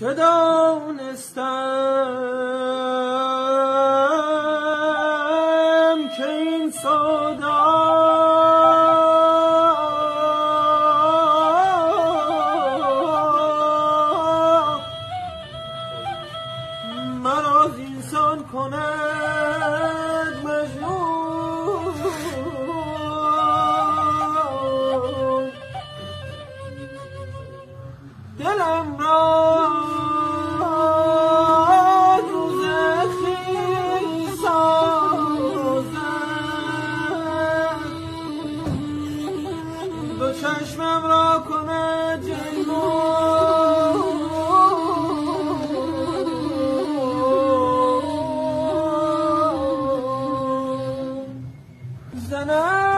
چه دانستم که این صدا مرا انسان کند مجنون. دلم را چشمم را کند جنون زنم.